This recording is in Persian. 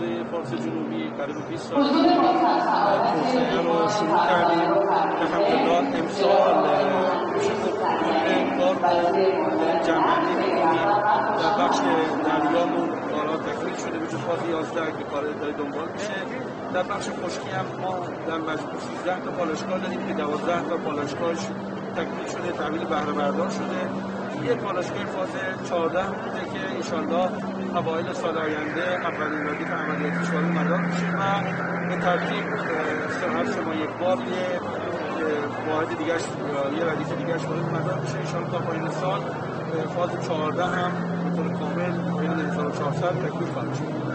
حوزه فارس جنوبی قریب 20 سال توسعه رو شروع کردیم الحمدلله امسال کار رو جمعندی می‌کنیم در بخش دریامون کارا تکمیل شده به فاز 11 که کار داره دنبال میشه در بخش خشکی هم ما در مجموع 13 تا پالایشگاه داریم که 12 تا پالایشگاهش تکمیل شده تحویل بهره بردار شده یه پالایشگاه فاز 14 بوده که انشالله اوایل سال آینده اولین ردیف عملیاتیش وارد مدار میشه و به ترتیب هر شما یک بار یه واحد دیگه یه ردیف دیگه وارد مدار میشه. انشالله تا پایین سال فاز 14 هم به طور کامل پایان 1400 تکمیل خواهد شد.